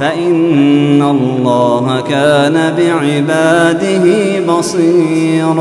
فإن الله كان بعباده بصيراً